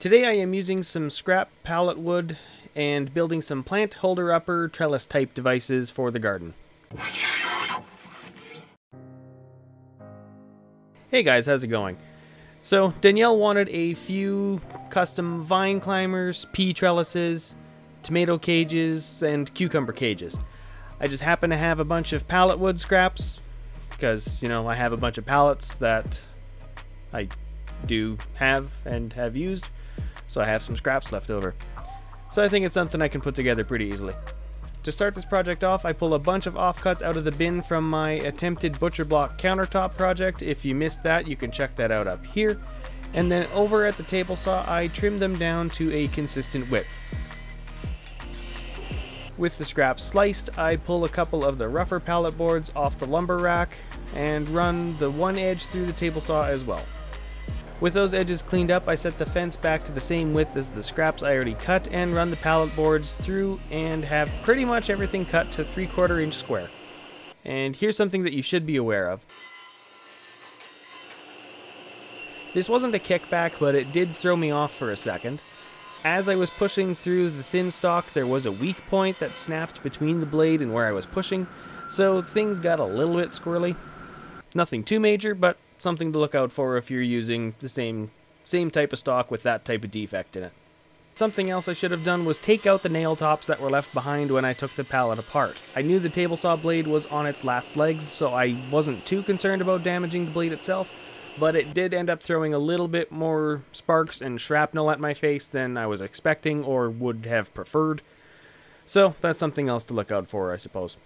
Today I am using some scrap pallet wood and building some plant holder upper trellis type devices for the garden. Hey guys, how's it going? So, Danielle wanted a few custom vine climbers, pea trellises, tomato cages, and cucumber cages. I just happen to have a bunch of pallet wood scraps because, you know, I have a bunch of pallets that I do have and have used so I have some scraps left over. So I think it's something I can put together pretty easily. To start this project off, I pull a bunch of offcuts out of the bin from my attempted butcher block countertop project. If you missed that, you can check that out up here. And then over at the table saw, I trim them down to a consistent width. With the scraps sliced, I pull a couple of the rougher pallet boards off the lumber rack and run the one edge through the table saw as well. With those edges cleaned up, I set the fence back to the same width as the scraps I already cut and run the pallet boards through and have pretty much everything cut to 3 quarter inch square. And here's something that you should be aware of. This wasn't a kickback, but it did throw me off for a second. As I was pushing through the thin stock, there was a weak point that snapped between the blade and where I was pushing, so things got a little bit squirrely. Nothing too major, but something to look out for if you're using the same same type of stock with that type of defect in it. Something else I should have done was take out the nail tops that were left behind when I took the pallet apart. I knew the table saw blade was on its last legs, so I wasn't too concerned about damaging the blade itself, but it did end up throwing a little bit more sparks and shrapnel at my face than I was expecting or would have preferred. So that's something else to look out for, I suppose.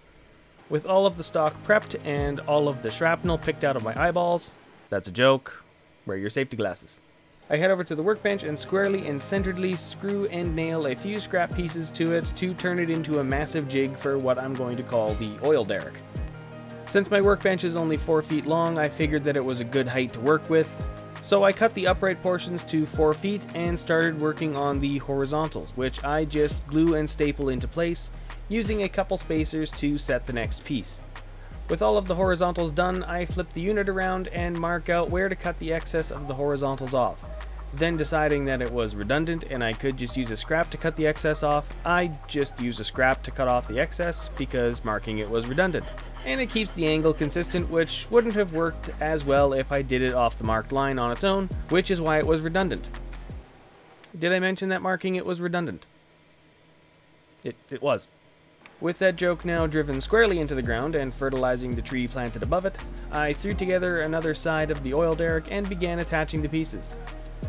With all of the stock prepped and all of the shrapnel picked out of my eyeballs, that's a joke. Wear your safety glasses. I head over to the workbench and squarely and centeredly screw and nail a few scrap pieces to it to turn it into a massive jig for what I'm going to call the oil derrick. Since my workbench is only 4 feet long, I figured that it was a good height to work with, so I cut the upright portions to 4 feet and started working on the horizontals, which I just glue and staple into place, using a couple spacers to set the next piece. With all of the horizontals done, I flip the unit around and mark out where to cut the excess of the horizontals off. Then deciding that it was redundant and I could just use a scrap to cut the excess off, I just use a scrap to cut off the excess because marking it was redundant. And it keeps the angle consistent, which wouldn't have worked as well if I did it off the marked line on its own, which is why it was redundant. Did I mention that marking it was redundant? It, it was. With that joke now driven squarely into the ground and fertilizing the tree planted above it, I threw together another side of the oil derrick and began attaching the pieces.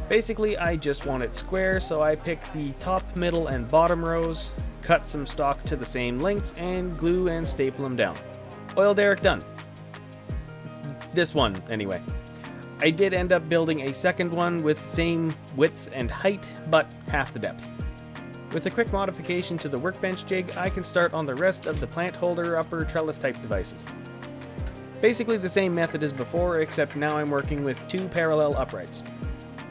Basically, I just want it square, so I pick the top, middle, and bottom rows, cut some stock to the same lengths, and glue and staple them down. Oil derrick done. This one, anyway. I did end up building a second one with same width and height, but half the depth. With a quick modification to the workbench jig, I can start on the rest of the plant holder upper trellis type devices. Basically the same method as before, except now I'm working with two parallel uprights.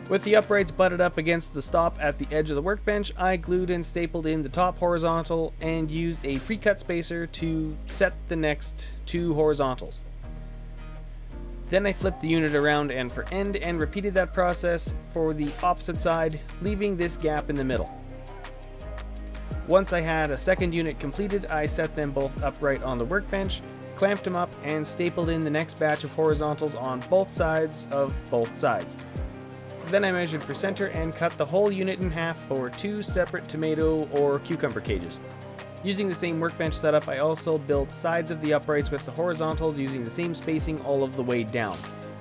With the uprights butted up against the stop at the edge of the workbench, I glued and stapled in the top horizontal and used a pre-cut spacer to set the next two horizontals. Then I flipped the unit around end for end and repeated that process for the opposite side, leaving this gap in the middle. Once I had a second unit completed, I set them both upright on the workbench, clamped them up, and stapled in the next batch of horizontals on both sides of both sides. Then I measured for center and cut the whole unit in half for two separate tomato or cucumber cages. Using the same workbench setup, I also built sides of the uprights with the horizontals using the same spacing all of the way down.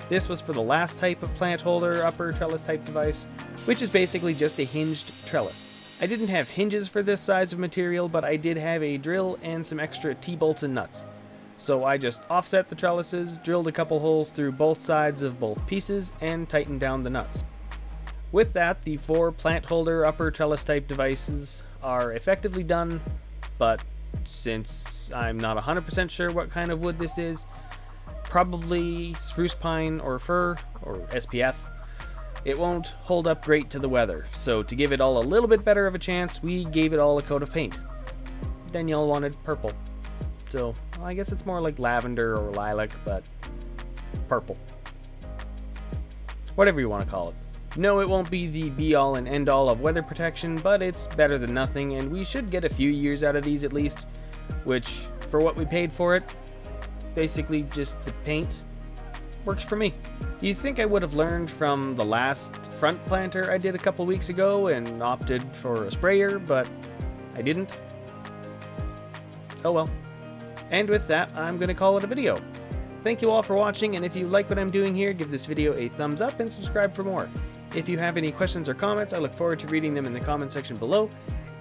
This was for the last type of plant holder upper trellis type device, which is basically just a hinged trellis. I didn't have hinges for this size of material, but I did have a drill and some extra T-bolts and nuts. So I just offset the trellises, drilled a couple holes through both sides of both pieces, and tightened down the nuts. With that, the four plant holder upper trellis type devices are effectively done, but since I'm not 100% sure what kind of wood this is, probably spruce pine or fir, or SPF, it won't hold up great to the weather, so to give it all a little bit better of a chance, we gave it all a coat of paint. Danielle wanted purple. So, well, I guess it's more like lavender or lilac, but purple. Whatever you want to call it. No, it won't be the be all and end all of weather protection, but it's better than nothing, and we should get a few years out of these at least, which, for what we paid for it, basically just the paint, works for me. You'd think I would have learned from the last front planter I did a couple weeks ago and opted for a sprayer, but I didn't. Oh well. And with that, I'm going to call it a video. Thank you all for watching, and if you like what I'm doing here, give this video a thumbs up and subscribe for more. If you have any questions or comments, I look forward to reading them in the comment section below.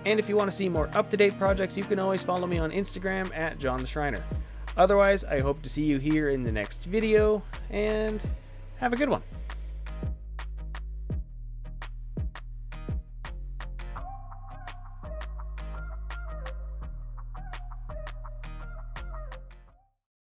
And if you want to see more up-to-date projects, you can always follow me on Instagram at John the Schreiner. Otherwise, I hope to see you here in the next video, and have a good one.